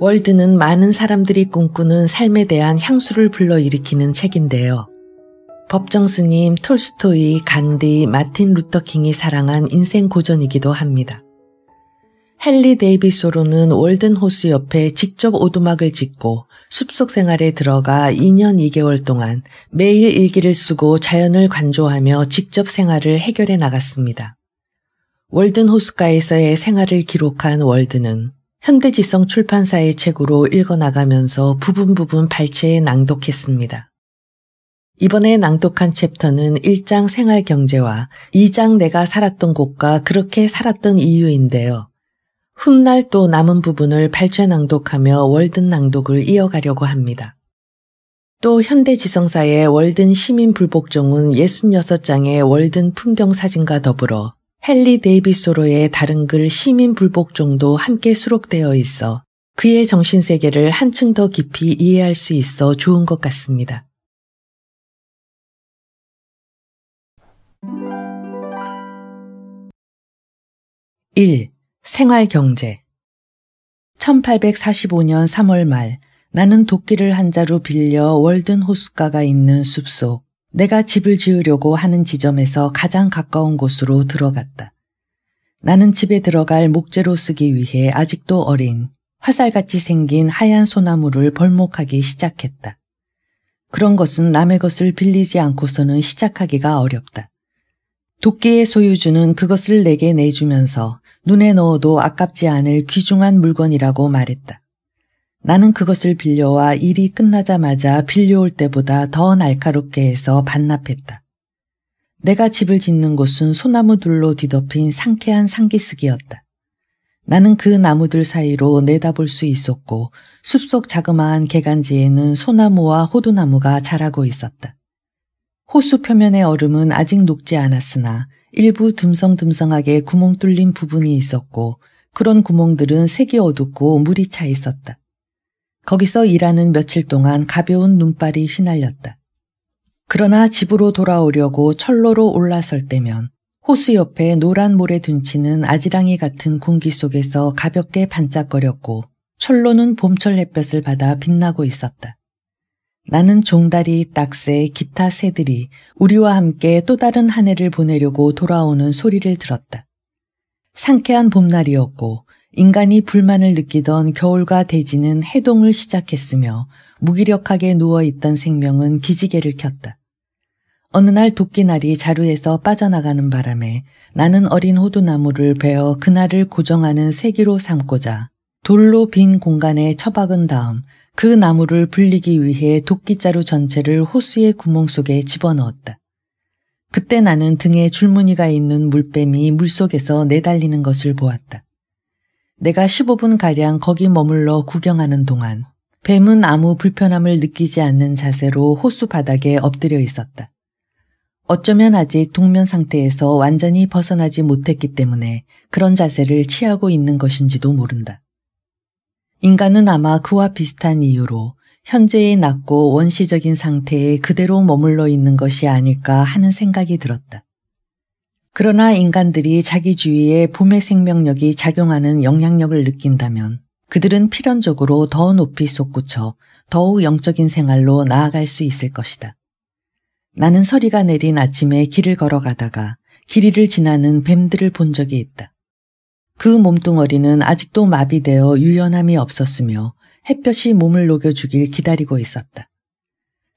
월든은 많은 사람들이 꿈꾸는 삶에 대한 향수를 불러일으키는 책인데요. 법정 스님, 톨스토이, 간디, 마틴 루터 킹이 사랑한 인생 고전이기도 합니다. 헨리 데이비드 소로는 월든 호수 옆에 직접 오두막을 짓고 숲속 생활에 들어가 2년 2개월 동안 매일 일기를 쓰고 자연을 관조하며 직접 생활을 해결해 나갔습니다. 월든 호스가에서의 생활을 기록한 월드는 현대지성 출판사의 책으로 읽어나가면서 부분 부분 발췌해 낭독했습니다. 이번에 낭독한 챕터는 1장 생활경제와 2장 내가 살았던 곳과 그렇게 살았던 이유인데요. 훗날 또 남은 부분을 발췌 낭독하며 월든 낭독을 이어가려고 합니다. 또 현대지성사의 월든 시민불복종은 66장의 월든 풍경사진과 더불어 헨리 데이비소로의 다른 글 시민 불복종도 함께 수록되어 있어 그의 정신세계를 한층 더 깊이 이해할 수 있어 좋은 것 같습니다. (1) 생활경제 1845년 3월 말 나는 도끼를 한 자루 빌려 월든 호숫가가 있는 숲속 내가 집을 지으려고 하는 지점에서 가장 가까운 곳으로 들어갔다. 나는 집에 들어갈 목재로 쓰기 위해 아직도 어린 화살같이 생긴 하얀 소나무를 벌목하기 시작했다. 그런 것은 남의 것을 빌리지 않고서는 시작하기가 어렵다. 도끼의 소유주는 그것을 내게 내주면서 눈에 넣어도 아깝지 않을 귀중한 물건이라고 말했다. 나는 그것을 빌려와 일이 끝나자마자 빌려올 때보다 더 날카롭게 해서 반납했다. 내가 집을 짓는 곳은 소나무들로 뒤덮인 상쾌한 상기쓰기였다. 나는 그 나무들 사이로 내다볼 수 있었고 숲속 자그마한 개간지에는 소나무와 호두나무가 자라고 있었다. 호수 표면의 얼음은 아직 녹지 않았으나 일부 듬성듬성하게 구멍 뚫린 부분이 있었고 그런 구멍들은 색이 어둡고 물이 차 있었다. 거기서 일하는 며칠 동안 가벼운 눈발이 휘날렸다. 그러나 집으로 돌아오려고 철로로 올라설 때면 호수 옆에 노란 모래 둔치는 아지랑이 같은 공기 속에서 가볍게 반짝거렸고 철로는 봄철 햇볕을 받아 빛나고 있었다. 나는 종다리, 딱새, 기타 새들이 우리와 함께 또 다른 한 해를 보내려고 돌아오는 소리를 들었다. 상쾌한 봄날이었고 인간이 불만을 느끼던 겨울과 대지는 해동을 시작했으며 무기력하게 누워있던 생명은 기지개를 켰다. 어느 날 도끼날이 자루에서 빠져나가는 바람에 나는 어린 호두나무를 베어 그날을 고정하는 세기로 삼고자 돌로 빈 공간에 처박은 다음 그 나무를 불리기 위해 도끼자루 전체를 호수의 구멍 속에 집어넣었다. 그때 나는 등에 줄무늬가 있는 물뱀이 물속에서 내달리는 것을 보았다. 내가 15분가량 거기 머물러 구경하는 동안 뱀은 아무 불편함을 느끼지 않는 자세로 호수 바닥에 엎드려 있었다. 어쩌면 아직 동면 상태에서 완전히 벗어나지 못했기 때문에 그런 자세를 취하고 있는 것인지도 모른다. 인간은 아마 그와 비슷한 이유로 현재의 낮고 원시적인 상태에 그대로 머물러 있는 것이 아닐까 하는 생각이 들었다. 그러나 인간들이 자기 주위에 봄의 생명력이 작용하는 영향력을 느낀다면 그들은 필연적으로 더 높이 솟구쳐 더욱 영적인 생활로 나아갈 수 있을 것이다. 나는 서리가 내린 아침에 길을 걸어가다가 길이를 지나는 뱀들을 본 적이 있다. 그 몸뚱어리는 아직도 마비되어 유연함이 없었으며 햇볕이 몸을 녹여 주길 기다리고 있었다.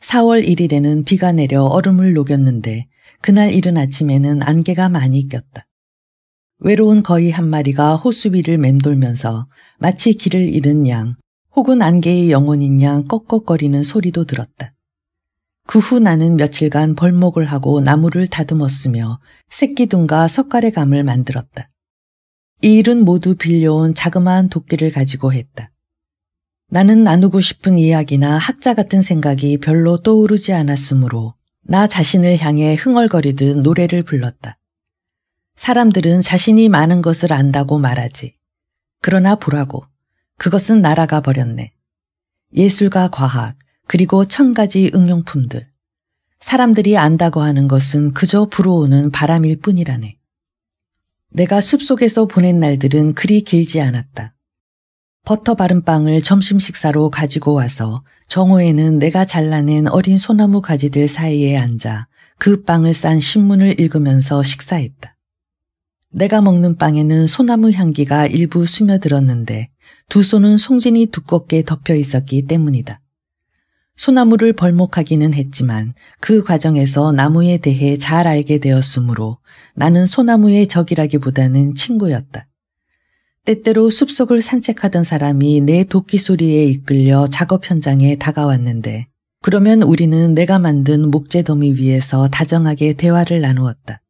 4월 1일에는 비가 내려 얼음을 녹였는데 그날 이른 아침에는 안개가 많이 꼈다. 외로운 거위 한 마리가 호수 위를 맴돌면서 마치 길을 잃은 양 혹은 안개의 영혼인 양 꺽꺽거리는 소리도 들었다. 그 후 나는 며칠간 벌목을 하고 나무를 다듬었으며 새끼둥과 석가래 감을 만들었다. 이 일은 모두 빌려온 자그마한 도끼를 가지고 했다. 나는 나누고 싶은 이야기나 학자 같은 생각이 별로 떠오르지 않았으므로 나 자신을 향해 흥얼거리듯 노래를 불렀다. 사람들은 자신이 많은 것을 안다고 말하지. 그러나 보라고. 그것은 날아가 버렸네. 예술과 과학, 그리고 천 가지 응용품들. 사람들이 안다고 하는 것은 그저 불어오는 바람일 뿐이라네. 내가 숲속에서 보낸 날들은 그리 길지 않았다. 버터 바른 빵을 점심 식사로 가지고 와서 정오에는 내가 잘라낸 어린 소나무 가지들 사이에 앉아 그 빵을 싼 신문을 읽으면서 식사했다. 내가 먹는 빵에는 소나무 향기가 일부 스며들었는데 두 손은 송진이 두껍게 덮여 있었기 때문이다. 소나무를 벌목하기는 했지만 그 과정에서 나무에 대해 잘 알게 되었으므로 나는 소나무의 적이라기보다는 친구였다. 때때로 숲속을 산책하던 사람이 내 도끼 소리에 이끌려 작업 현장에 다가왔는데 그러면 우리는 내가 만든 목재 더미 위에서 다정하게 대화를 나누었다.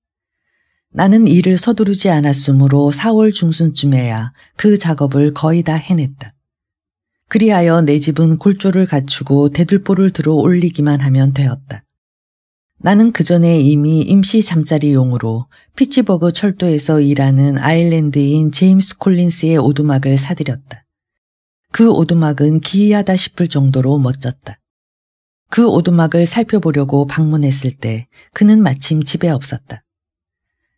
나는 일을 서두르지 않았으므로 4월 중순쯤에야 그 작업을 거의 다 해냈다. 그리하여 내 집은 골조를 갖추고 대들보를 들어 올리기만 하면 되었다. 나는 그 전에 이미 임시 잠자리용으로 피치버그 철도에서 일하는 아일랜드인 제임스 콜린스의 오두막을 사들였다. 그 오두막은 기이하다 싶을 정도로 멋졌다. 그 오두막을 살펴보려고 방문했을 때 그는 마침 집에 없었다.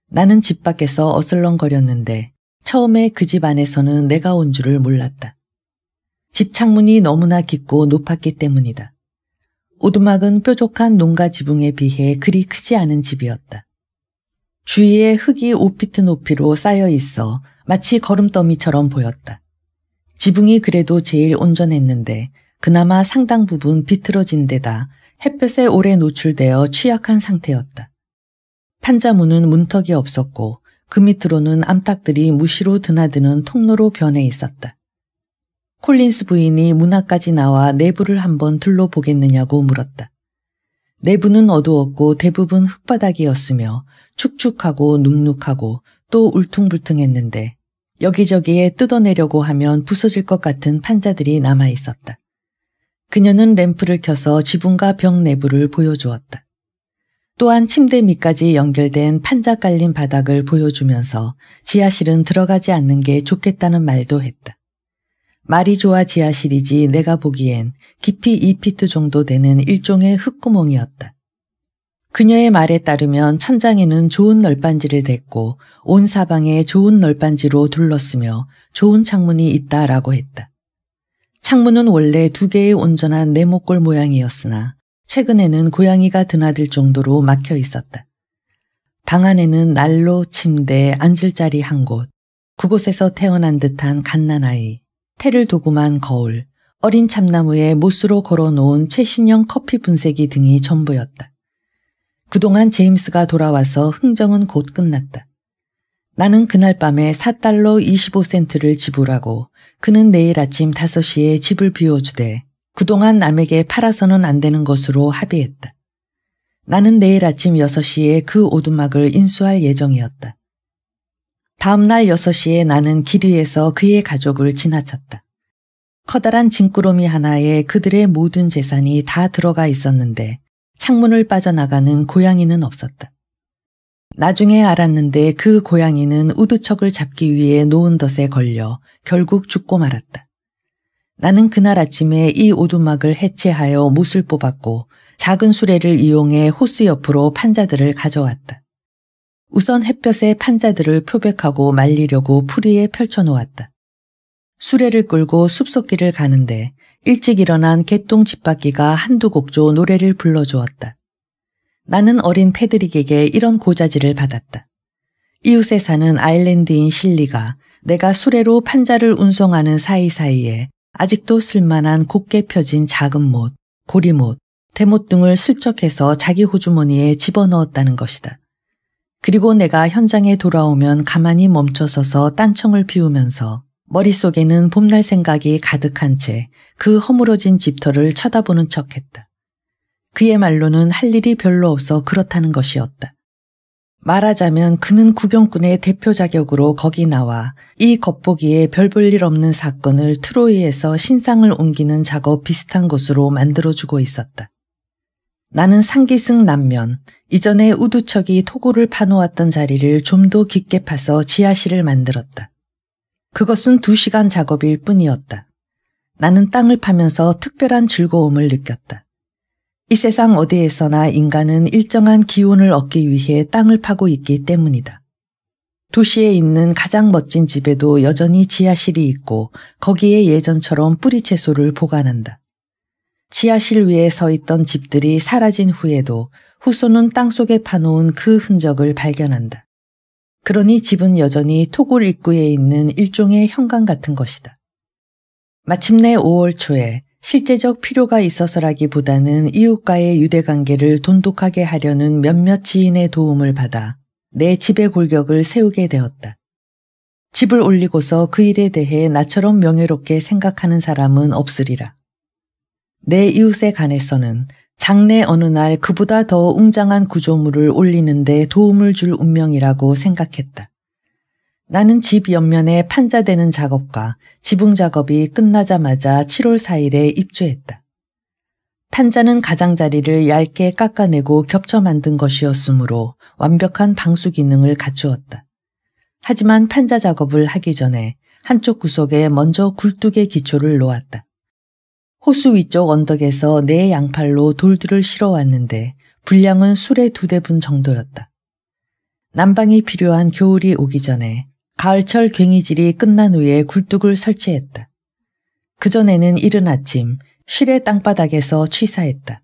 나는 집 밖에서 어슬렁거렸는데 처음에 그 집 안에서는 내가 온 줄을 몰랐다. 집 창문이 너무나 깊고 높았기 때문이다. 오두막은 뾰족한 농가 지붕에 비해 그리 크지 않은 집이었다. 주위에 흙이 5피트 높이로 쌓여 있어 마치 걸음더미처럼 보였다. 지붕이 그래도 제일 온전했는데 그나마 상당 부분 비틀어진 데다 햇볕에 오래 노출되어 취약한 상태였다. 판자문은 문턱이 없었고 그 밑으로는 암탉들이 무시로 드나드는 통로로 변해 있었다. 콜린스 부인이 문 앞까지 나와 내부를 한번 둘러보겠느냐고 물었다. 내부는 어두웠고 대부분 흙바닥이었으며 축축하고 눅눅하고 또 울퉁불퉁했는데 여기저기에 뜯어내려고 하면 부서질 것 같은 판자들이 남아 있었다. 그녀는 램프를 켜서 지붕과 벽 내부를 보여주었다. 또한 침대 밑까지 연결된 판자 깔린 바닥을 보여주면서 지하실은 들어가지 않는 게 좋겠다는 말도 했다. 말이 좋아 지하 실이지 내가 보기엔 깊이 2피트 정도 되는 일종의 흙구멍이었다. 그녀의 말에 따르면 천장에는 좋은 널빤지를 댔고 온 사방에 좋은 널빤지로 둘렀으며 좋은 창문이 있다라고 했다. 창문은 원래 두 개의 온전한 네모꼴 모양이었으나 최근에는 고양이가 드나들 정도로 막혀 있었다. 방 안에는 난로, 침대, 앉을 자리 한 곳, 그곳에서 태어난 듯한 갓난 아이, 테를 도구만 거울, 어린 참나무에 못으로 걸어놓은 최신형 커피 분쇄기 등이 전부였다. 그동안 제임스가 돌아와서 흥정은 곧 끝났다. 나는 그날 밤에 4달러 25센트를 지불하고 그는 내일 아침 5시에 집을 비워주되 그동안 남에게 팔아서는 안 되는 것으로 합의했다. 나는 내일 아침 6시에 그 오두막을 인수할 예정이었다. 다음 날 6시에 나는 길 위에서 그의 가족을 지나쳤다. 커다란 짐꾸러미 하나에 그들의 모든 재산이 다 들어가 있었는데 창문을 빠져나가는 고양이는 없었다. 나중에 알았는데 그 고양이는 우두척을 잡기 위해 놓은 덫에 걸려 결국 죽고 말았다. 나는 그날 아침에 이 오두막을 해체하여 못을 뽑았고 작은 수레를 이용해 호스 옆으로 판자들을 가져왔다. 우선 햇볕에 판자들을 표백하고 말리려고 풀이에 펼쳐놓았다. 수레를 끌고 숲속길을 가는데 일찍 일어난 개똥 집바퀴가 한두 곡조 노래를 불러주었다. 나는 어린 패드릭에게 이런 고자질을 받았다. 이웃에 사는 아일랜드인 실리가 내가 수레로 판자를 운송하는 사이사이에 아직도 쓸만한 곱게 펴진 작은 못, 고리못, 대못 등을 슬쩍해서 자기 호주머니에 집어넣었다는 것이다. 그리고 내가 현장에 돌아오면 가만히 멈춰서서 딴청을 피우면서 머릿속에는 봄날 생각이 가득한 채 그 허물어진 집터를 쳐다보는 척했다. 그의 말로는 할 일이 별로 없어 그렇다는 것이었다. 말하자면 그는 구경꾼의 대표 자격으로 거기 나와 이 겉보기에 별 볼 일 없는 사건을 트로이에서 신상을 옮기는 작업 비슷한 것으로 만들어주고 있었다. 나는 상기승 남면, 이전에 우두척이 토구를 파놓았던 자리를 좀 더 깊게 파서 지하실을 만들었다. 그것은 두 시간 작업일 뿐이었다. 나는 땅을 파면서 특별한 즐거움을 느꼈다. 이 세상 어디에서나 인간은 일정한 기운을 얻기 위해 땅을 파고 있기 때문이다. 도시에 있는 가장 멋진 집에도 여전히 지하실이 있고 거기에 예전처럼 뿌리 채소를 보관한다. 지하실 위에 서 있던 집들이 사라진 후에도 후손은 땅속에 파놓은 그 흔적을 발견한다. 그러니 집은 여전히 토굴 입구에 있는 일종의 현관 같은 것이다. 마침내 5월 초에 실제적 필요가 있어서라기보다는 이웃과의 유대관계를 돈독하게 하려는 몇몇 지인의 도움을 받아 내 집의 골격을 세우게 되었다. 집을 올리고서 그 일에 대해 나처럼 명예롭게 생각하는 사람은 없으리라. 내 이웃에 관해서는 장래 어느 날 그보다 더 웅장한 구조물을 올리는데 도움을 줄 운명이라고 생각했다. 나는 집 옆면에 판자되는 작업과 지붕 작업이 끝나자마자 7월 4일에 입주했다. 판자는 가장자리를 얇게 깎아내고 겹쳐 만든 것이었으므로 완벽한 방수 기능을 갖추었다. 하지만 판자 작업을 하기 전에 한쪽 구석에 먼저 굴뚝의 기초를 놓았다. 호수 위쪽 언덕에서 네 양팔로 돌들을 실어 왔는데 분량은 술의 두 대분 정도였다. 난방이 필요한 겨울이 오기 전에 가을철 괭이질이 끝난 후에 굴뚝을 설치했다. 그전에는 이른 아침 실의 땅바닥에서 취사했다.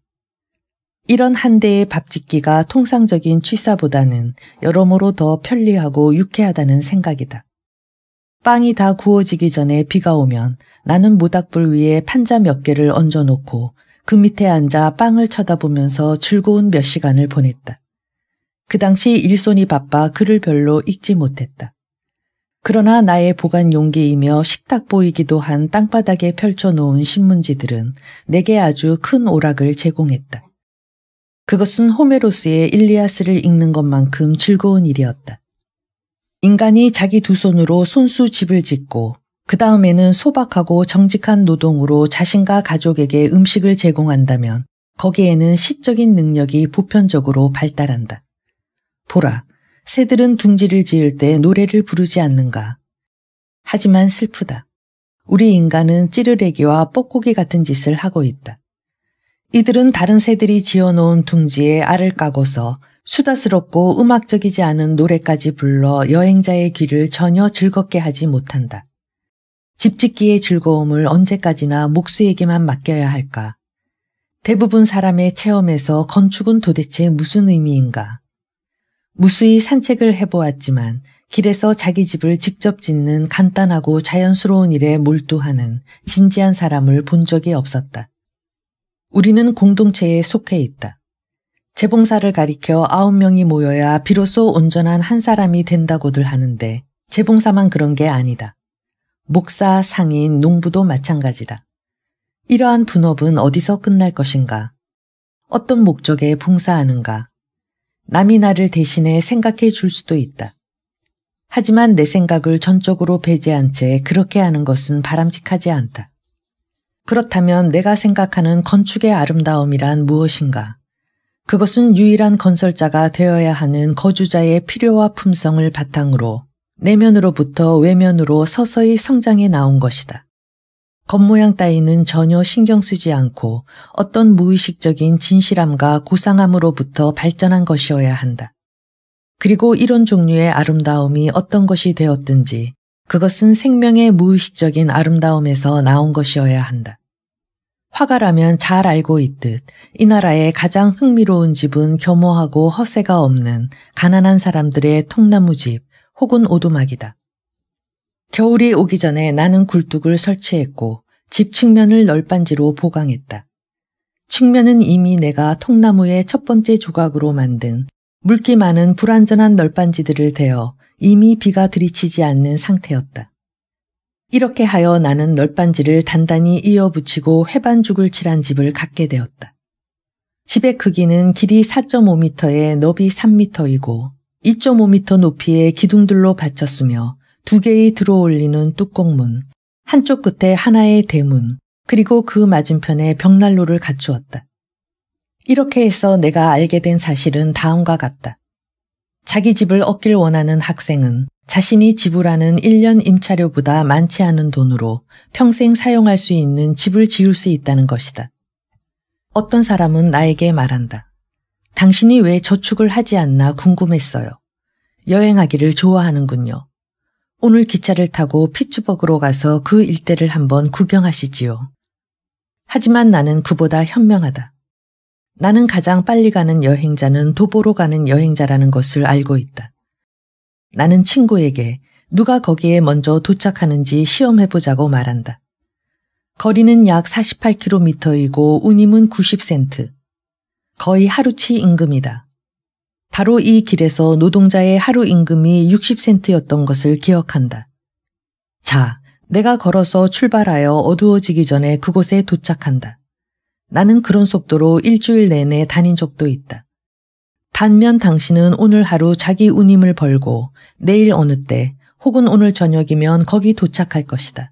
이런 한 대의 밥 짓기가 통상적인 취사보다는 여러모로 더 편리하고 유쾌하다는 생각이다. 빵이 다 구워지기 전에 비가 오면 나는 모닥불 위에 판자 몇 개를 얹어놓고 그 밑에 앉아 빵을 쳐다보면서 즐거운 몇 시간을 보냈다. 그 당시 일손이 바빠 글을 별로 읽지 못했다. 그러나 나의 보관 용기이며 식탁 보이기도 한 땅바닥에 펼쳐놓은 신문지들은 내게 아주 큰 오락을 제공했다. 그것은 호메로스의 일리아스를 읽는 것만큼 즐거운 일이었다. 인간이 자기 두 손으로 손수 집을 짓고 그 다음에는 소박하고 정직한 노동으로 자신과 가족에게 음식을 제공한다면 거기에는 시적인 능력이 보편적으로 발달한다. 보라, 새들은 둥지를 지을 때 노래를 부르지 않는가. 하지만 슬프다. 우리 인간은 찌르레기와 뻐꾸기 같은 짓을 하고 있다. 이들은 다른 새들이 지어놓은 둥지에 알을 까고서 수다스럽고 음악적이지 않은 노래까지 불러 여행자의 귀를 전혀 즐겁게 하지 못한다. 집짓기의 즐거움을 언제까지나 목수에게만 맡겨야 할까? 대부분 사람의 체험에서 건축은 도대체 무슨 의미인가? 무수히 산책을 해보았지만 길에서 자기 집을 직접 짓는 간단하고 자연스러운 일에 몰두하는 진지한 사람을 본 적이 없었다. 우리는 공동체에 속해 있다. 재봉사를 가리켜 아홉 명이 모여야 비로소 온전한 한 사람이 된다고들 하는데 재봉사만 그런 게 아니다. 목사, 상인, 농부도 마찬가지다. 이러한 분업은 어디서 끝날 것인가? 어떤 목적에 봉사하는가? 남이 나를 대신해 생각해 줄 수도 있다. 하지만 내 생각을 전적으로 배제한 채 그렇게 하는 것은 바람직하지 않다. 그렇다면 내가 생각하는 건축의 아름다움이란 무엇인가? 그것은 유일한 건설자가 되어야 하는 거주자의 필요와 품성을 바탕으로 내면으로부터 외면으로 서서히 성장해 나온 것이다. 겉모양 따위는 전혀 신경 쓰지 않고 어떤 무의식적인 진실함과 고상함으로부터 발전한 것이어야 한다. 그리고 이런 종류의 아름다움이 어떤 것이 되었든지 그것은 생명의 무의식적인 아름다움에서 나온 것이어야 한다. 화가라면 잘 알고 있듯 이 나라의 가장 흥미로운 집은 겸허하고 허세가 없는 가난한 사람들의 통나무 집 혹은 오두막이다. 겨울이 오기 전에 나는 굴뚝을 설치했고 집 측면을 널빤지로 보강했다. 측면은 이미 내가 통나무의 첫 번째 조각으로 만든 물기 많은 불완전한 널빤지들을 대어 이미 비가 들이치지 않는 상태였다. 이렇게 하여 나는 널빤지를 단단히 이어붙이고 회반죽을 칠한 집을 갖게 되었다. 집의 크기는 길이 4.5m에 너비 3m이고 2.5m 높이의 기둥들로 받쳤으며 두 개의 들어올리는 뚜껑문, 한쪽 끝에 하나의 대문, 그리고 그 맞은편에 벽난로를 갖추었다. 이렇게 해서 내가 알게 된 사실은 다음과 같다. 자기 집을 얻길 원하는 학생은 자신이 지불하는 1년 임차료보다 많지 않은 돈으로 평생 사용할 수 있는 집을 지을 수 있다는 것이다. 어떤 사람은 나에게 말한다. 당신이 왜 저축을 하지 않나 궁금했어요. 여행하기를 좋아하는군요. 오늘 기차를 타고 피츠버그로 가서 그 일대를 한번 구경하시지요. 하지만 나는 그보다 현명하다. 나는 가장 빨리 가는 여행자는 도보로 가는 여행자라는 것을 알고 있다. 나는 친구에게 누가 거기에 먼저 도착하는지 시험해보자고 말한다. 거리는 약 48km이고 운임은 90센트. 거의 하루치 임금이다. 바로 이 길에서 노동자의 하루 임금이 60센트였던 것을 기억한다. 자, 내가 걸어서 출발하여 어두워지기 전에 그곳에 도착한다. 나는 그런 속도로 일주일 내내 다닌 적도 있다. 반면 당신은 오늘 하루 자기 운임을 벌고 내일 어느 때 혹은 오늘 저녁이면 거기 도착할 것이다.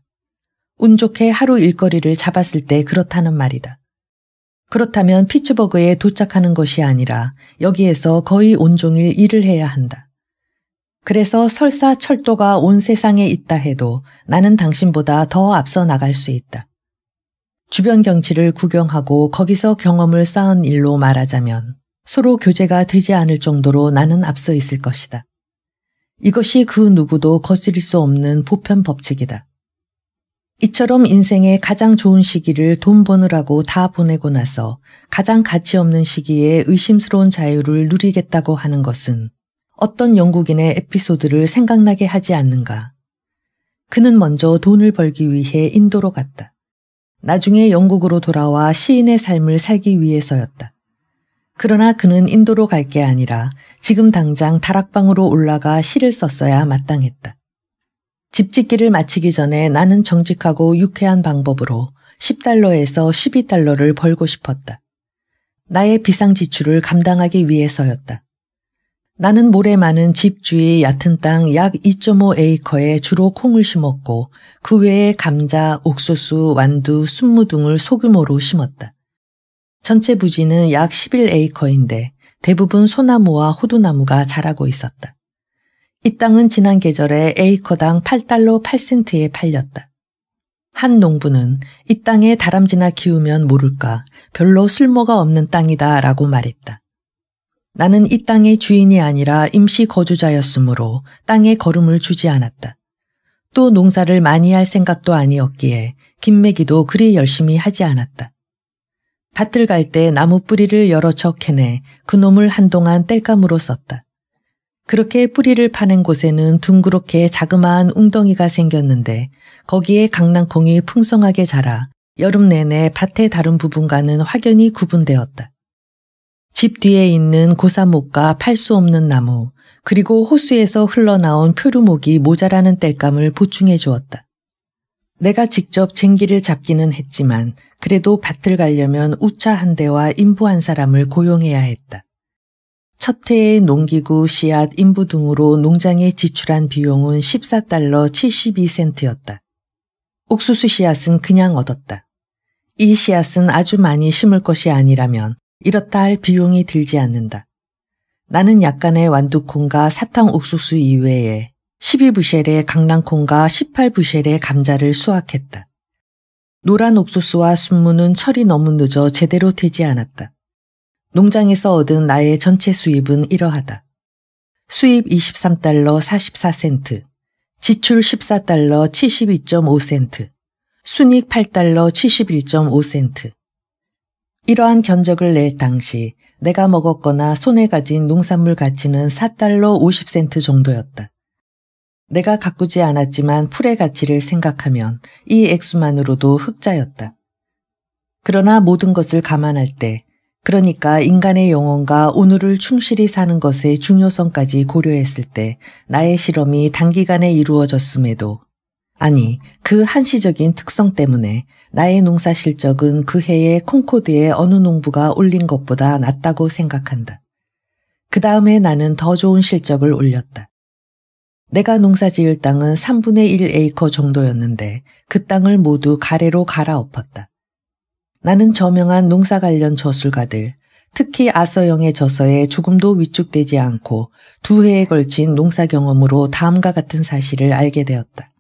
운 좋게 하루 일거리를 잡았을 때 그렇다는 말이다. 그렇다면 피츠버그에 도착하는 것이 아니라 여기에서 거의 온종일 일을 해야 한다. 그래서 설사 철도가 온 세상에 있다 해도 나는 당신보다 더 앞서 나갈 수 있다. 주변 경치를 구경하고 거기서 경험을 쌓은 일로 말하자면 서로 교제가 되지 않을 정도로 나는 앞서 있을 것이다. 이것이 그 누구도 거스릴 수 없는 보편 법칙이다. 이처럼 인생의 가장 좋은 시기를 돈 버느라고 다 보내고 나서 가장 가치 없는 시기에 의심스러운 자유를 누리겠다고 하는 것은 어떤 영국인의 에피소드를 생각나게 하지 않는가. 그는 먼저 돈을 벌기 위해 인도로 갔다. 나중에 영국으로 돌아와 시인의 삶을 살기 위해서였다. 그러나 그는 인도로 갈 게 아니라 지금 당장 다락방으로 올라가 시를 썼어야 마땅했다. 집 짓기를 마치기 전에 나는 정직하고 유쾌한 방법으로 10달러에서 12달러를 벌고 싶었다. 나의 비상 지출을 감당하기 위해서였다. 나는 모래 많은 집 주위 얕은 땅 약 2.5에이커에 주로 콩을 심었고 그 외에 감자, 옥수수, 완두, 순무 등을 소규모로 심었다. 전체 부지는 약 11에이커인데 대부분 소나무와 호두나무가 자라고 있었다. 이 땅은 지난 계절에 에이커당 8달러 8센트에 팔렸다. 한 농부는 이 땅에 다람쥐나 키우면 모를까 별로 쓸모가 없는 땅이다 라고 말했다. 나는 이 땅의 주인이 아니라 임시 거주자였으므로 땅에 걸음을 주지 않았다. 또 농사를 많이 할 생각도 아니었기에 김매기도 그리 열심히 하지 않았다. 밭을 갈 때 나무 뿌리를 여러 척 캐내 그놈을 한동안 땔감으로 썼다. 그렇게 뿌리를 파는 곳에는 둥그렇게 자그마한 웅덩이가 생겼는데 거기에 강낭콩이 풍성하게 자라 여름 내내 밭의 다른 부분과는 확연히 구분되었다. 집 뒤에 있는 고사목과 팔 수 없는 나무, 그리고 호수에서 흘러나온 표류목이 모자라는 땔감을 보충해 주었다. 내가 직접 쟁기를 잡기는 했지만 그래도 밭을 가려면 우차 한 대와 인부 한 사람을 고용해야 했다. 첫 해의 농기구, 씨앗, 인부 등으로 농장에 지출한 비용은 14달러 72센트였다. 옥수수 씨앗은 그냥 얻었다. 이 씨앗은 아주 많이 심을 것이 아니라면 이렇다 할 비용이 들지 않는다. 나는 약간의 완두콩과 사탕 옥수수 이외에 12부셸의 강낭콩과 18부셸의 감자를 수확했다. 노란 옥수수와 순무는 철이 너무 늦어 제대로 되지 않았다. 농장에서 얻은 나의 전체 수입은 이러하다. 수입 23달러 44센트, 지출 14달러 72.5센트, 순익 8달러 71.5센트. 이러한 견적을 낼 당시 내가 먹었거나 손에 가진 농산물 가치는 4달러 50센트 정도였다. 내가 가꾸지 않았지만 풀의 가치를 생각하면 이 액수만으로도 흑자였다. 그러나 모든 것을 감안할 때 그러니까 인간의 영혼과 오늘을 충실히 사는 것의 중요성까지 고려했을 때 나의 실험이 단기간에 이루어졌음에도 아니 그 한시적인 특성 때문에 나의 농사 실적은 그 해에 콩코드의 어느 농부가 올린 것보다 낫다고 생각한다. 그 다음에 나는 더 좋은 실적을 올렸다. 내가 농사 지을 땅은 3분의 1 에이커 정도였는데 그 땅을 모두 가래로 갈아엎었다. 나는 저명한 농사 관련 저술가들, 특히 아서영의 저서에 조금도 위축되지 않고 두 해에 걸친 농사 경험으로 다음과 같은 사실을 알게 되었다.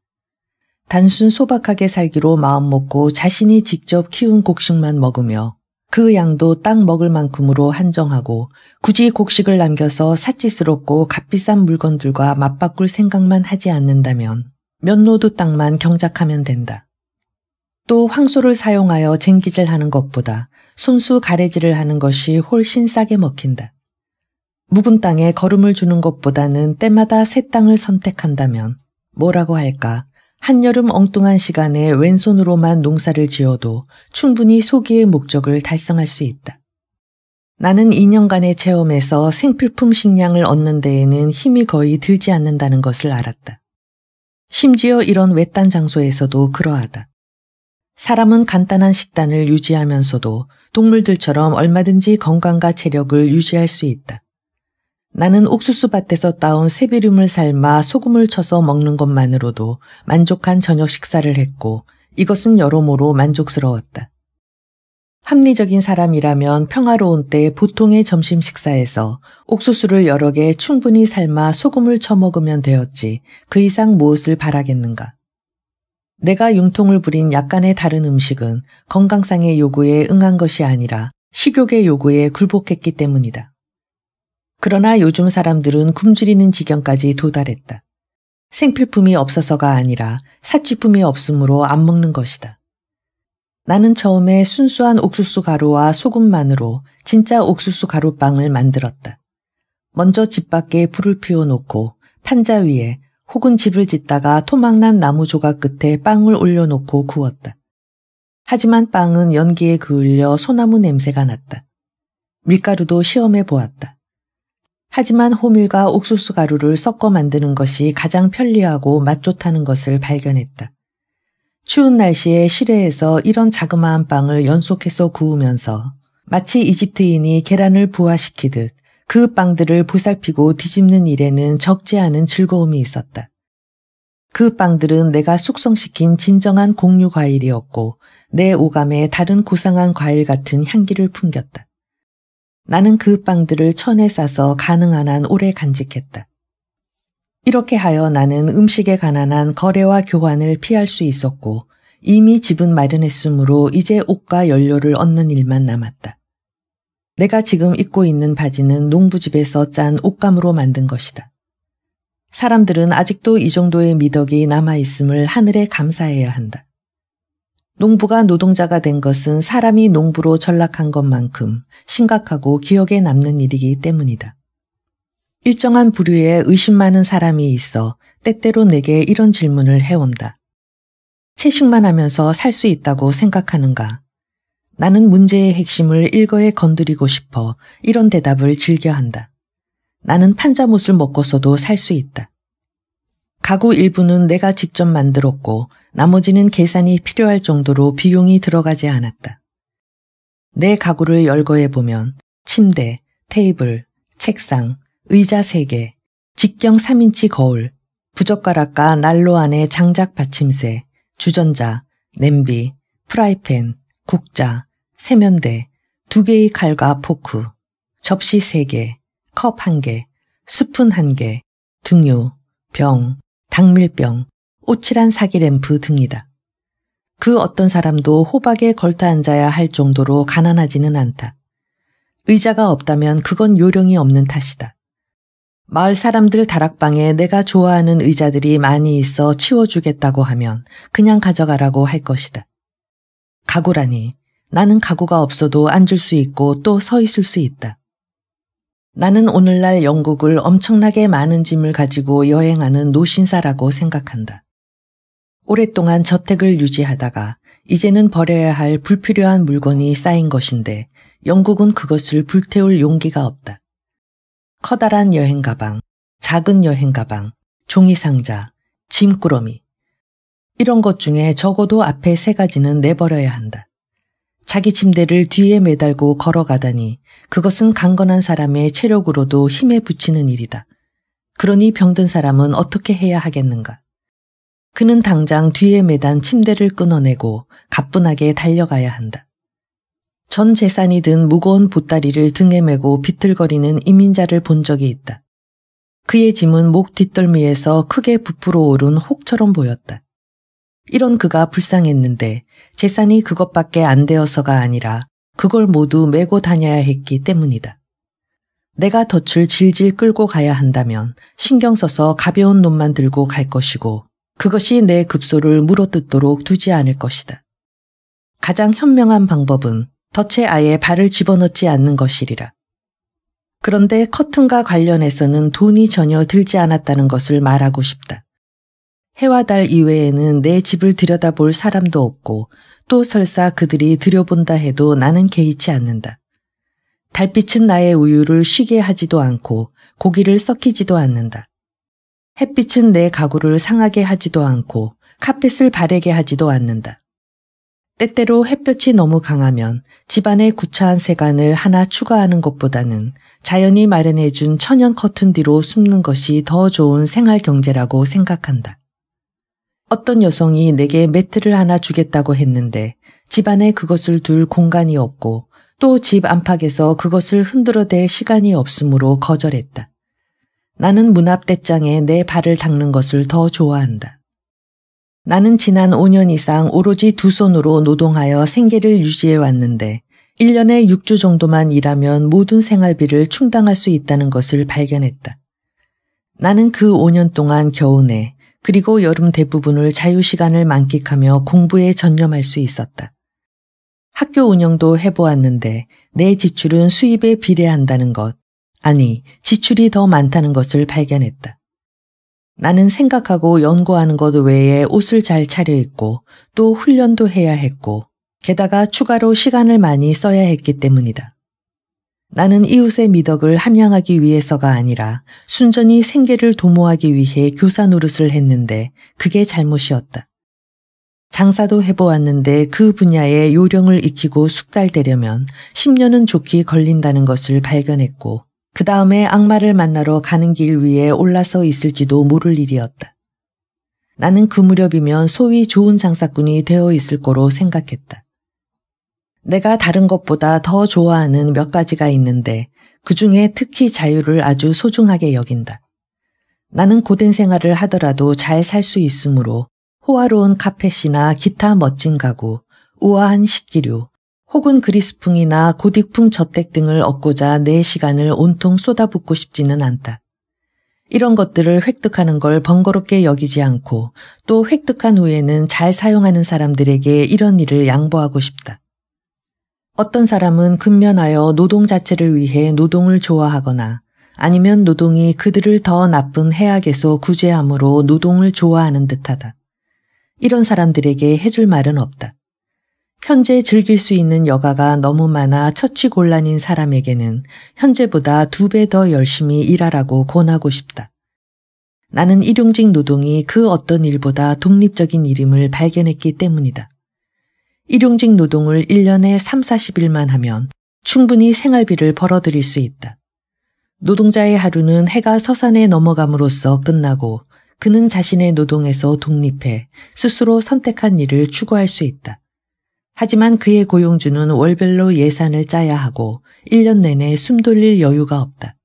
단순 소박하게 살기로 마음먹고 자신이 직접 키운 곡식만 먹으며 그 양도 딱 먹을 만큼으로 한정하고 굳이 곡식을 남겨서 사치스럽고 값비싼 물건들과 맞바꿀 생각만 하지 않는다면 면노도 땅만 경작하면 된다. 또 황소를 사용하여 쟁기질 하는 것보다 손수 가래질을 하는 것이 훨씬 싸게 먹힌다. 묵은 땅에 걸음을 주는 것보다는 때마다 새 땅을 선택한다면 뭐라고 할까 한여름 엉뚱한 시간에 왼손으로만 농사를 지어도 충분히 소기의 목적을 달성할 수 있다. 나는 2년간의 체험에서 생필품 식량을 얻는 데에는 힘이 거의 들지 않는다는 것을 알았다. 심지어 이런 외딴 장소에서도 그러하다. 사람은 간단한 식단을 유지하면서도 동물들처럼 얼마든지 건강과 체력을 유지할 수 있다. 나는 옥수수 밭에서 따온 세비름을 삶아 소금을 쳐서 먹는 것만으로도 만족한 저녁 식사를 했고 이것은 여러모로 만족스러웠다. 합리적인 사람이라면 평화로운 때 보통의 점심 식사에서 옥수수를 여러 개 충분히 삶아 소금을 쳐먹으면 되었지 그 이상 무엇을 바라겠는가. 내가 융통을 부린 약간의 다른 음식은 건강상의 요구에 응한 것이 아니라 식욕의 요구에 굴복했기 때문이다. 그러나 요즘 사람들은 굶주리는 지경까지 도달했다. 생필품이 없어서가 아니라 사치품이 없으므로 안 먹는 것이다. 나는 처음에 순수한 옥수수 가루와 소금만으로 진짜 옥수수 가루빵을 만들었다. 먼저 집 밖에 불을 피워놓고 판자 위에 혹은 집을 짓다가 토막난 나무 조각 끝에 빵을 올려놓고 구웠다. 하지만 빵은 연기에 그을려 소나무 냄새가 났다. 밀가루도 시험해 보았다. 하지만 호밀과 옥수수 가루를 섞어 만드는 것이 가장 편리하고 맛 좋다는 것을 발견했다. 추운 날씨에 실내에서 이런 자그마한 빵을 연속해서 구우면서 마치 이집트인이 계란을 부화시키듯 그 빵들을 보살피고 뒤집는 일에는 적지 않은 즐거움이 있었다. 그 빵들은 내가 숙성시킨 진정한 곡류 과일이었고 내 오감에 다른 고상한 과일 같은 향기를 풍겼다. 나는 그 빵들을 천에 싸서 가능한 한 오래 간직했다. 이렇게 하여 나는 음식에 관한 한 거래와 교환을 피할 수 있었고 이미 집은 마련했으므로 이제 옷과 연료를 얻는 일만 남았다. 내가 지금 입고 있는 바지는 농부집에서 짠 옷감으로 만든 것이다. 사람들은 아직도 이 정도의 미덕이 남아있음을 하늘에 감사해야 한다. 농부가 노동자가 된 것은 사람이 농부로 전락한 것만큼 심각하고 기억에 남는 일이기 때문이다. 일정한 부류에 의심 많은 사람이 있어 때때로 내게 이런 질문을 해온다. 채식만 하면서 살 수 있다고 생각하는가? 나는 문제의 핵심을 일거에 건드리고 싶어 이런 대답을 즐겨한다. 나는 판자못을 먹고서도 살 수 있다. 가구 일부는 내가 직접 만들었고 나머지는 계산이 필요할 정도로 비용이 들어가지 않았다. 내 가구를 열거해 보면 침대, 테이블, 책상, 의자 3개, 직경 3인치 거울, 부젓가락과 난로 안에 장작 받침새, 주전자, 냄비, 프라이팬, 국자, 세면대, 두 개의 칼과 포크, 접시 3개, 컵 1개, 스푼 1개, 등유, 병, 당밀병, 오칠한 사기 램프 등이다. 그 어떤 사람도 호박에 걸터 앉아야 할 정도로 가난하지는 않다. 의자가 없다면 그건 요령이 없는 탓이다. 마을 사람들 다락방에 내가 좋아하는 의자들이 많이 있어 치워주겠다고 하면 그냥 가져가라고 할 것이다. 가구라니 나는 가구가 없어도 앉을 수 있고 또 서 있을 수 있다. 나는 오늘날 영국을 엄청나게 많은 짐을 가지고 여행하는 노신사라고 생각한다. 오랫동안 저택을 유지하다가 이제는 버려야 할 불필요한 물건이 쌓인 것인데 영국은 그것을 불태울 용기가 없다. 커다란 여행 가방, 작은 여행 가방, 종이 상자, 짐꾸러미. 이런 것 중에 적어도 앞에 세 가지는 내버려야 한다. 자기 침대를 뒤에 매달고 걸어가다니 그것은 강건한 사람의 체력으로도 힘에 붙이는 일이다. 그러니 병든 사람은 어떻게 해야 하겠는가? 그는 당장 뒤에 매단 침대를 끊어내고 가뿐하게 달려가야 한다. 전 재산이 든 무거운 보따리를 등에 메고 비틀거리는 이민자를 본 적이 있다. 그의 짐은 목 뒷덜미에서 크게 부풀어 오른 혹처럼 보였다. 이런 그가 불쌍했는데 재산이 그것밖에 안 되어서가 아니라 그걸 모두 메고 다녀야 했기 때문이다. 내가 덫을 질질 끌고 가야 한다면 신경 써서 가벼운 놈만 들고 갈 것이고 그것이 내 급소를 물어뜯도록 두지 않을 것이다. 가장 현명한 방법은 덫에 아예 발을 집어넣지 않는 것이리라. 그런데 커튼과 관련해서는 돈이 전혀 들지 않았다는 것을 말하고 싶다. 해와 달 이외에는 내 집을 들여다볼 사람도 없고 또 설사 그들이 들여본다 해도 나는 개의치 않는다. 달빛은 나의 우유를 쉬게 하지도 않고 고기를 썩히지도 않는다. 햇빛은 내 가구를 상하게 하지도 않고 카펫을 바래게 하지도 않는다. 때때로 햇볕이 너무 강하면 집안에 구차한 세간을 하나 추가하는 것보다는 자연이 마련해준 천연 커튼 뒤로 숨는 것이 더 좋은 생활 경제라고 생각한다. 어떤 여성이 내게 매트를 하나 주겠다고 했는데 집안에 그것을 둘 공간이 없고 또 집 안팎에서 그것을 흔들어 댈 시간이 없으므로 거절했다. 나는 문앞 떼장에 내 발을 닦는 것을 더 좋아한다. 나는 지난 5년 이상 오로지 두 손으로 노동하여 생계를 유지해 왔는데 1년에 6주 정도만 일하면 모든 생활비를 충당할 수 있다는 것을 발견했다. 나는 그 5년 동안 겨우내 그리고 여름 대부분을 자유시간을 만끽하며 공부에 전념할 수 있었다. 학교 운영도 해보았는데 내 지출은 수입에 비례한다는 것, 아니, 지출이 더 많다는 것을 발견했다. 나는 생각하고 연구하는 것 외에 옷을 잘 차려입고 또 훈련도 해야 했고 게다가 추가로 시간을 많이 써야 했기 때문이다. 나는 이웃의 미덕을 함양하기 위해서가 아니라 순전히 생계를 도모하기 위해 교사 노릇을 했는데 그게 잘못이었다. 장사도 해보았는데 그 분야의 요령을 익히고 숙달되려면 10년은 좋게 걸린다는 것을 발견했고 그 다음에 악마를 만나러 가는 길 위에 올라서 있을지도 모를 일이었다. 나는 그 무렵이면 소위 좋은 장사꾼이 되어 있을 거로 생각했다. 내가 다른 것보다 더 좋아하는 몇 가지가 있는데 그 중에 특히 자유를 아주 소중하게 여긴다. 나는 고된 생활을 하더라도 잘 살 수 있으므로 호화로운 카펫이나 기타 멋진 가구, 우아한 식기류, 혹은 그리스풍이나 고딕풍 저택 등을 얻고자 내 시간을 온통 쏟아붓고 싶지는 않다. 이런 것들을 획득하는 걸 번거롭게 여기지 않고 또 획득한 후에는 잘 사용하는 사람들에게 이런 일을 양보하고 싶다. 어떤 사람은 근면하여 노동 자체를 위해 노동을 좋아하거나 아니면 노동이 그들을 더 나쁜 해악에서 구제함으로 노동을 좋아하는 듯하다. 이런 사람들에게 해줄 말은 없다. 현재 즐길 수 있는 여가가 너무 많아 처치곤란인 사람에게는 현재보다 두 배 더 열심히 일하라고 권하고 싶다. 나는 일용직 노동이 그 어떤 일보다 독립적인 일임을 발견했기 때문이다. 일용직 노동을 1년에 3, 40일만 하면 충분히 생활비를 벌어들일 수 있다. 노동자의 하루는 해가 서산에 넘어감으로써 끝나고 그는 자신의 노동에서 독립해 스스로 선택한 일을 추구할 수 있다. 하지만 그의 고용주는 월별로 예산을 짜야 하고 1년 내내 숨 돌릴 여유가 없다.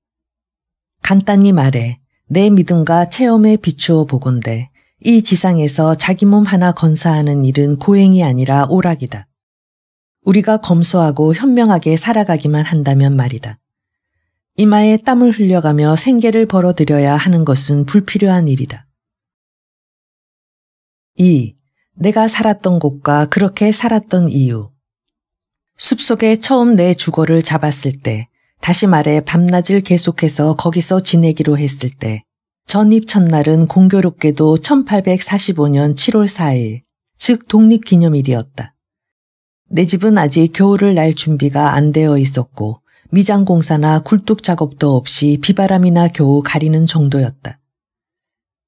간단히 말해 내 믿음과 체험에 비추어 보건대 이 지상에서 자기 몸 하나 건사하는 일은 고행이 아니라 오락이다. 우리가 검소하고 현명하게 살아가기만 한다면 말이다. 이마에 땀을 흘려가며 생계를 벌어들여야 하는 것은 불필요한 일이다. 2. 내가 살았던 곳과 그렇게 살았던 이유. 숲속에 처음 내 주거를 잡았을 때, 다시 말해 밤낮을 계속해서 거기서 지내기로 했을 때, 전입 첫날은 공교롭게도 1845년 7월 4일, 즉 독립기념일이었다. 내 집은 아직 겨울을 날 준비가 안 되어 있었고, 미장 공사나 굴뚝 작업도 없이 비바람이나 겨우 가리는 정도였다.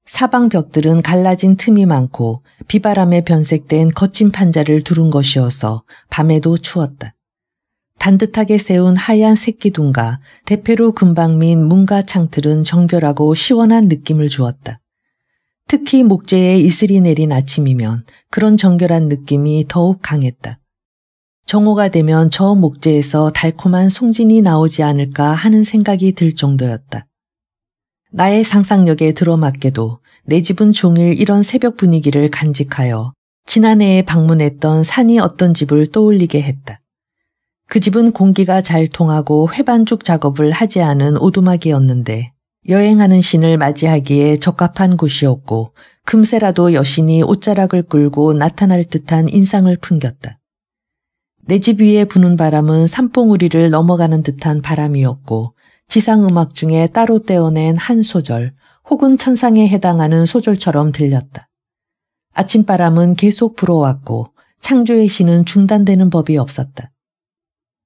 사방 벽들은 갈라진 틈이 많고 비바람에 변색된 거친 판자를 두른 것이어서 밤에도 추웠다. 단듯하게 세운 하얀 새끼둥과 대패로 금방 민 문과 창틀은 정결하고 시원한 느낌을 주었다. 특히 목재에 이슬이 내린 아침이면 그런 정결한 느낌이 더욱 강했다. 정오가 되면 저 목재에서 달콤한 송진이 나오지 않을까 하는 생각이 들 정도였다. 나의 상상력에 들어맞게도 내 집은 종일 이런 새벽 분위기를 간직하여 지난해에 방문했던 산이 어떤 집을 떠올리게 했다. 그 집은 공기가 잘 통하고 회반죽 작업을 하지 않은 오두막이었는데 여행하는 신을 맞이하기에 적합한 곳이었고 금세라도 여신이 옷자락을 끌고 나타날 듯한 인상을 풍겼다. 내 집 위에 부는 바람은 산봉우리를 넘어가는 듯한 바람이었고 지상음악 중에 따로 떼어낸 한 소절 혹은 천상에 해당하는 소절처럼 들렸다. 아침바람은 계속 불어왔고 창조의 신은 중단되는 법이 없었다.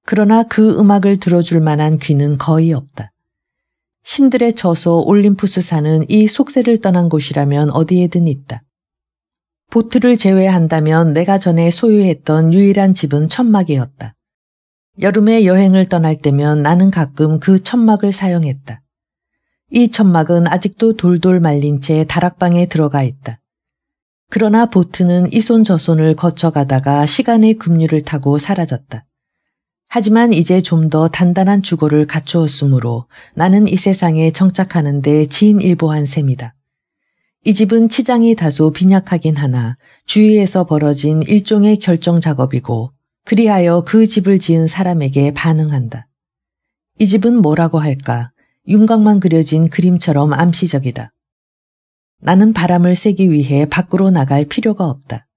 그러나 그 음악을 들어줄 만한 귀는 거의 없다. 신들의 저소 올림푸스 산은 이 속세를 떠난 곳이라면 어디에든 있다. 보트를 제외한다면 내가 전에 소유했던 유일한 집은 천막이었다. 여름에 여행을 떠날 때면 나는 가끔 그 천막을 사용했다. 이 천막은 아직도 돌돌 말린 채 다락방에 들어가 있다. 그러나 보트는 이 손 저 손을 거쳐가다가 시간의 급류를 타고 사라졌다. 하지만 이제 좀 더 단단한 주거를 갖추었으므로 나는 이 세상에 정착하는데 지인일보한 셈이다. 이 집은 치장이 다소 빈약하긴 하나 주위에서 벌어진 일종의 결정 작업이고 그리하여 그 집을 지은 사람에게 반응한다. 이 집은 뭐라고 할까? 윤곽만 그려진 그림처럼 암시적이다. 나는 바람을 쐬기 위해 밖으로 나갈 필요가 없다.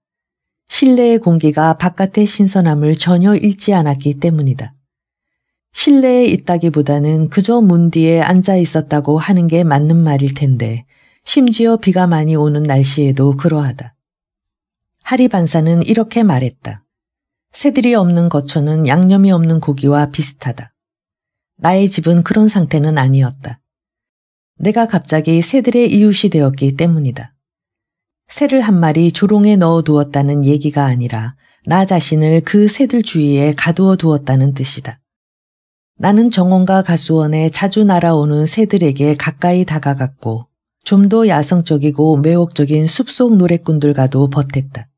실내의 공기가 바깥의 신선함을 전혀 잃지 않았기 때문이다. 실내에 있다기보다는 그저 문 뒤에 앉아 있었다고 하는 게 맞는 말일 텐데 심지어 비가 많이 오는 날씨에도 그러하다. 하리 반사는 이렇게 말했다. 새들이 없는 거처는 양념이 없는 고기와 비슷하다. 나의 집은 그런 상태는 아니었다. 내가 갑자기 새들의 이웃이 되었기 때문이다. 새를 한 마리 조롱에 넣어 두었다는 얘기가 아니라 나 자신을 그 새들 주위에 가두어 두었다는 뜻이다. 나는 정원과 가수원에 자주 날아오는 새들에게 가까이 다가갔고 좀 더 야성적이고 매혹적인 숲속 노래꾼들과도 버텼다.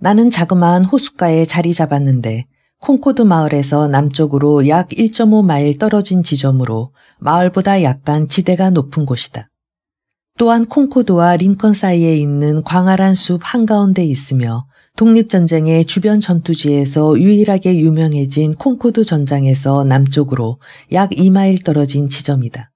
나는 자그마한 호숫가에 자리 잡았는데 콩코드 마을에서 남쪽으로 약 1.5마일 떨어진 지점으로 마을보다 약간 지대가 높은 곳이다. 또한 콩코드와 링컨 사이에 있는 광활한 숲 한가운데 있으며 독립전쟁의 주변 전투지에서 유일하게 유명해진 콩코드 전장에서 남쪽으로 약 2마일 떨어진 지점이다.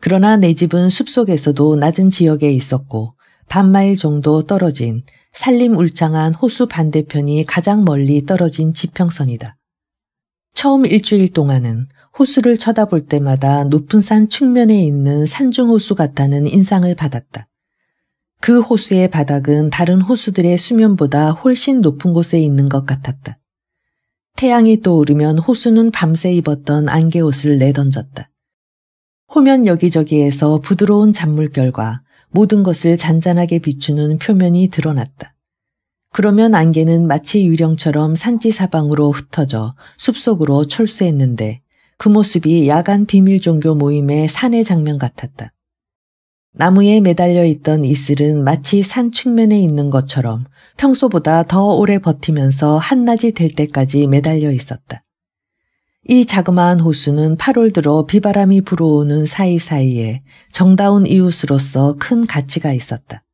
그러나 내 집은 숲속에서도 낮은 지역에 있었고 반마일 정도 떨어진 산림 울창한 호수 반대편이 가장 멀리 떨어진 지평선이다. 처음 일주일 동안은 호수를 쳐다볼 때마다 높은 산 측면에 있는 산중호수 같다는 인상을 받았다. 그 호수의 바닥은 다른 호수들의 수면보다 훨씬 높은 곳에 있는 것 같았다. 태양이 떠오르면 호수는 밤새 입었던 안개옷을 내던졌다. 호면 여기저기에서 부드러운 잔물결과 모든 것을 잔잔하게 비추는 표면이 드러났다. 그러면 안개는 마치 유령처럼 산지 사방으로 흩어져 숲속으로 철수했는데 그 모습이 야간 비밀 종교 모임의 사내 장면 같았다. 나무에 매달려 있던 이슬은 마치 산 측면에 있는 것처럼 평소보다 더 오래 버티면서 한낮이 될 때까지 매달려 있었다. 이 자그마한 호수는 8월 들어 비바람이 불어오는 사이사이에 정다운 이웃으로서 큰 가치가 있었다.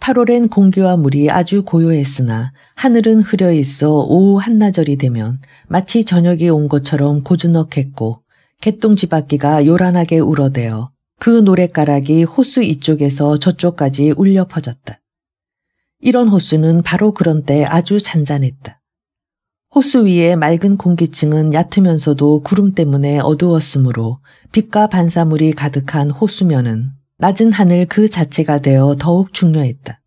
8월엔 공기와 물이 아주 고요했으나 하늘은 흐려 있어 오후 한나절이 되면 마치 저녁이 온 것처럼 고즈넉했고 개똥지 바퀴가 요란하게 울어대어 그 노랫가락이 호수 이쪽에서 저쪽까지 울려 퍼졌다. 이런 호수는 바로 그런 때 아주 잔잔했다. 호수 위에 맑은 공기층은 얕으면서도 구름 때문에 어두웠으므로 빛과 반사물이 가득한 호수면은 낮은 하늘 그 자체가 되어 더욱 중요했다.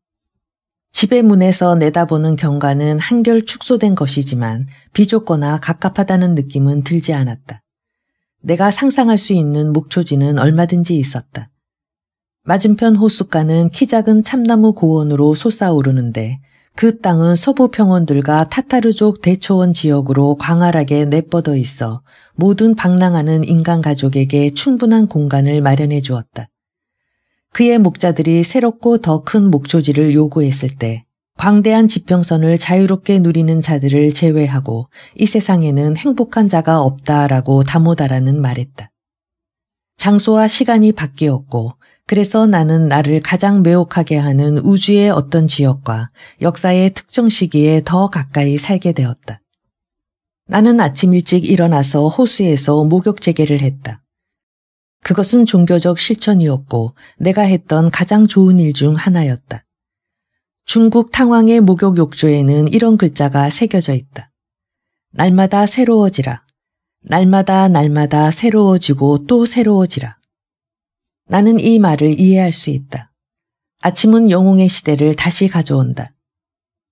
집의 문에서 내다보는 경관은 한결 축소된 것이지만 비좁거나 갑갑하다는 느낌은 들지 않았다. 내가 상상할 수 있는 목초지는 얼마든지 있었다. 맞은편 호숫가는 키 작은 참나무 고원으로 솟아오르는데 그 땅은 서부 평원들과 타타르족 대초원 지역으로 광활하게 내뻗어 있어 모든 방랑하는 인간 가족에게 충분한 공간을 마련해 주었다. 그의 목자들이 새롭고 더 큰 목조지를 요구했을 때 광대한 지평선을 자유롭게 누리는 자들을 제외하고 이 세상에는 행복한 자가 없다라고 다모다라는 말했다. 장소와 시간이 바뀌었고 그래서 나는 나를 가장 매혹하게 하는 우주의 어떤 지역과 역사의 특정 시기에 더 가까이 살게 되었다. 나는 아침 일찍 일어나서 호수에서 목욕 재개를 했다. 그것은 종교적 실천이었고 내가 했던 가장 좋은 일 중 하나였다. 중국 탕왕의 목욕 욕조에는 이런 글자가 새겨져 있다. 날마다 새로워지라. 날마다 날마다 새로워지고 또 새로워지라. 나는 이 말을 이해할 수 있다. 아침은 영웅의 시대를 다시 가져온다.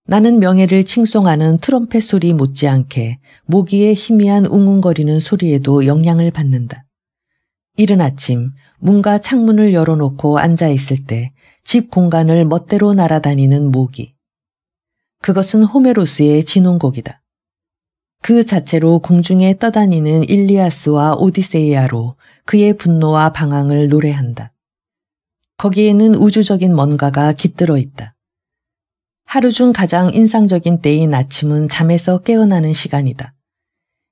나는 명예를 칭송하는 트럼펫 소리 못지않게 모기의 희미한 웅웅거리는 소리에도 영향을 받는다. 이른 아침 문과 창문을 열어놓고 앉아 있을 때 집 공간을 멋대로 날아다니는 모기. 그것은 호메로스의 진홍곡이다. 그 자체로 공중에 떠다니는 일리아스와 오디세이아로 그의 분노와 방황을 노래한다. 거기에는 우주적인 뭔가가 깃들어 있다. 하루 중 가장 인상적인 때인 아침은 잠에서 깨어나는 시간이다.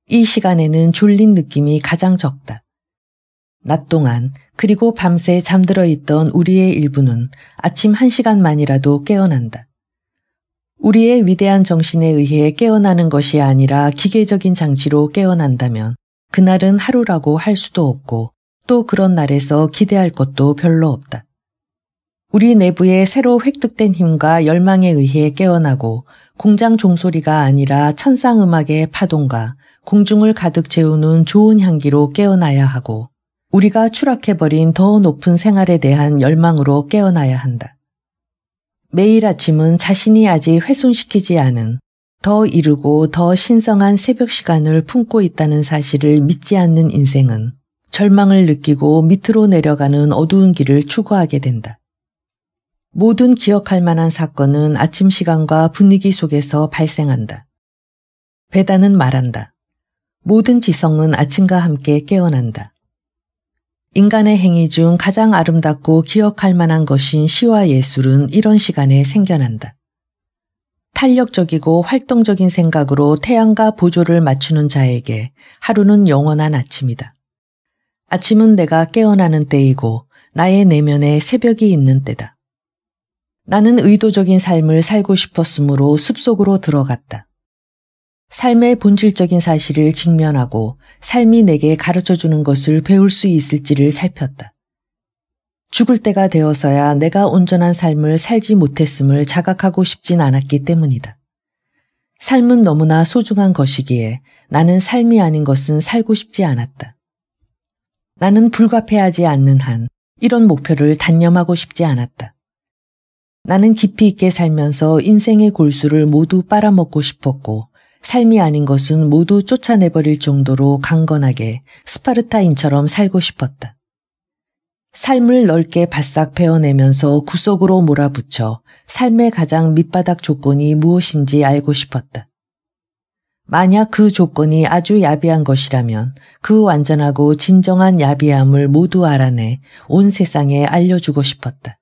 이 시간에는 졸린 느낌이 가장 적다. 낮 동안 그리고 밤새 잠들어 있던 우리의 일부는 아침 한 시간만이라도 깨어난다. 우리의 위대한 정신에 의해 깨어나는 것이 아니라 기계적인 장치로 깨어난다면 그날은 하루라고 할 수도 없고 또 그런 날에서 기대할 것도 별로 없다. 우리 내부의 새로 획득된 힘과 열망에 의해 깨어나고 공장 종소리가 아니라 천상 음악의 파동과 공중을 가득 채우는 좋은 향기로 깨어나야 하고 우리가 추락해버린 더 높은 생활에 대한 열망으로 깨어나야 한다. 매일 아침은 자신이 아직 훼손시키지 않은 더 이르고 더 신성한 새벽 시간을 품고 있다는 사실을 믿지 않는 인생은 절망을 느끼고 밑으로 내려가는 어두운 길을 추구하게 된다. 모든 기억할 만한 사건은 아침 시간과 분위기 속에서 발생한다. 베다는 말한다. 모든 지성은 아침과 함께 깨어난다. 인간의 행위 중 가장 아름답고 기억할 만한 것인 시와 예술은 이런 시간에 생겨난다. 탄력적이고 활동적인 생각으로 태양과 보조를 맞추는 자에게 하루는 영원한 아침이다. 아침은 내가 깨어나는 때이고 나의 내면에 새벽이 있는 때다. 나는 의도적인 삶을 살고 싶었으므로 숲속으로 들어갔다. 삶의 본질적인 사실을 직면하고 삶이 내게 가르쳐 주는 것을 배울 수 있을지를 살폈다. 죽을 때가 되어서야 내가 온전한 삶을 살지 못했음을 자각하고 싶진 않았기 때문이다. 삶은 너무나 소중한 것이기에 나는 삶이 아닌 것은 살고 싶지 않았다. 나는 불가피하지 않는 한 이런 목표를 단념하고 싶지 않았다. 나는 깊이 있게 살면서 인생의 골수를 모두 빨아먹고 싶었고 삶이 아닌 것은 모두 쫓아내버릴 정도로 강건하게 스파르타인처럼 살고 싶었다. 삶을 넓게 바싹 베어내면서 구석으로 몰아붙여 삶의 가장 밑바닥 조건이 무엇인지 알고 싶었다. 만약 그 조건이 아주 야비한 것이라면 그 완전하고 진정한 야비함을 모두 알아내 온 세상에 알려주고 싶었다.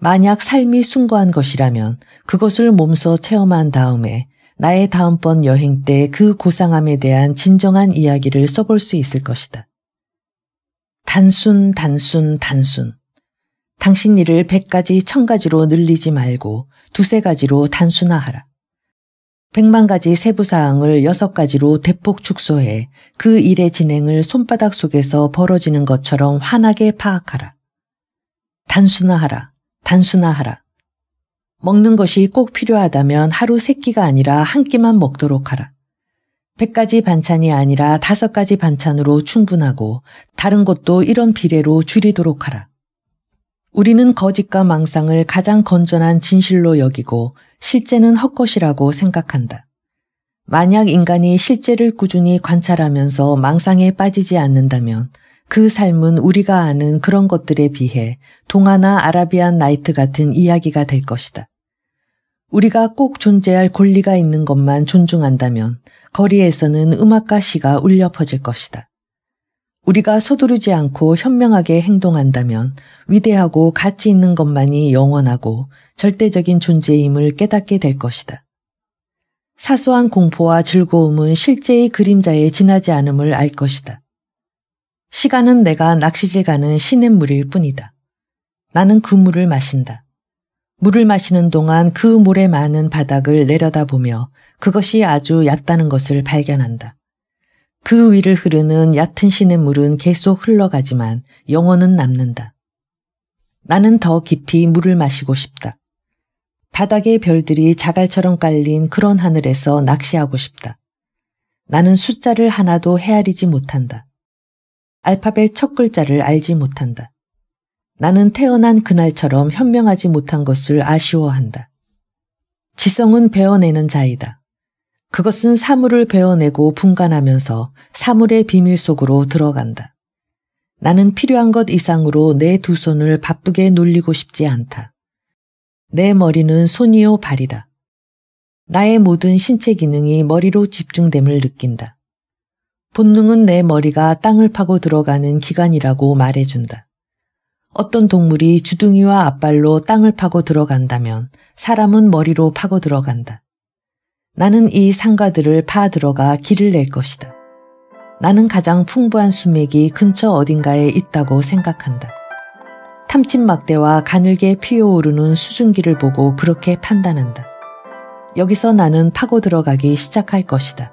만약 삶이 숭고한 것이라면 그것을 몸소 체험한 다음에 나의 다음번 여행 때 그 고상함에 대한 진정한 이야기를 써볼 수 있을 것이다. 단순, 단순, 단순. 당신 일을 백 가지, 천 가지로 늘리지 말고 두세 가지로 단순화하라. 백만 가지 세부사항을 여섯 가지로 대폭 축소해 그 일의 진행을 손바닥 속에서 벌어지는 것처럼 환하게 파악하라. 단순화하라. 단순화하라. 먹는 것이 꼭 필요하다면 하루 세 끼가 아니라 한 끼만 먹도록 하라. 100가지 반찬이 아니라 다섯 가지 반찬으로 충분하고 다른 것도 이런 비례로 줄이도록 하라. 우리는 거짓과 망상을 가장 건전한 진실로 여기고 실제는 헛것이라고 생각한다. 만약 인간이 실제를 꾸준히 관찰하면서 망상에 빠지지 않는다면 그 삶은 우리가 아는 그런 것들에 비해 동화나 아라비안 나이트 같은 이야기가 될 것이다. 우리가 꼭 존재할 권리가 있는 것만 존중한다면 거리에서는 음악과 시가 울려 퍼질 것이다. 우리가 서두르지 않고 현명하게 행동한다면 위대하고 가치 있는 것만이 영원하고 절대적인 존재임을 깨닫게 될 것이다. 사소한 공포와 즐거움은 실제의 그림자에 지나지 않음을 알 것이다. 시간은 내가 낚시질 가는 시냇물일 뿐이다. 나는 그 물을 마신다. 물을 마시는 동안 그 모래 많은 바닥을 내려다보며 그것이 아주 얕다는 것을 발견한다. 그 위를 흐르는 얕은 시냇물은 계속 흘러가지만 영혼은 남는다. 나는 더 깊이 물을 마시고 싶다. 바닥에 별들이 자갈처럼 깔린 그런 하늘에서 낚시하고 싶다. 나는 숫자를 하나도 헤아리지 못한다. 알파벳 첫 글자를 알지 못한다. 나는 태어난 그날처럼 현명하지 못한 것을 아쉬워한다. 지성은 배워내는 자이다. 그것은 사물을 배워내고 분간하면서 사물의 비밀 속으로 들어간다. 나는 필요한 것 이상으로 내 두 손을 바쁘게 놀리고 싶지 않다. 내 머리는 손이요 발이다. 나의 모든 신체 기능이 머리로 집중됨을 느낀다. 본능은 내 머리가 땅을 파고 들어가는 기관이라고 말해준다. 어떤 동물이 주둥이와 앞발로 땅을 파고 들어간다면 사람은 머리로 파고 들어간다. 나는 이 상가들을 파 들어가 길을 낼 것이다. 나는 가장 풍부한 수맥이 근처 어딘가에 있다고 생각한다. 탐침 막대와 가늘게 피어오르는 수증기를 보고 그렇게 판단한다. 여기서 나는 파고 들어가기 시작할 것이다.